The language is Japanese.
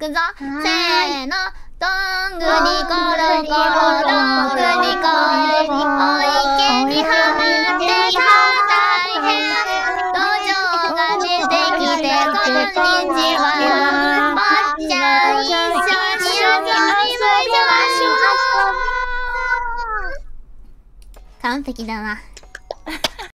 くぞ。せーの。どんぐりころころ、どんぐりころおい、池にはまって大変。土壌が出てきて、こんにちは。坊ちゃん、一緒に遊びましょう。完璧だな。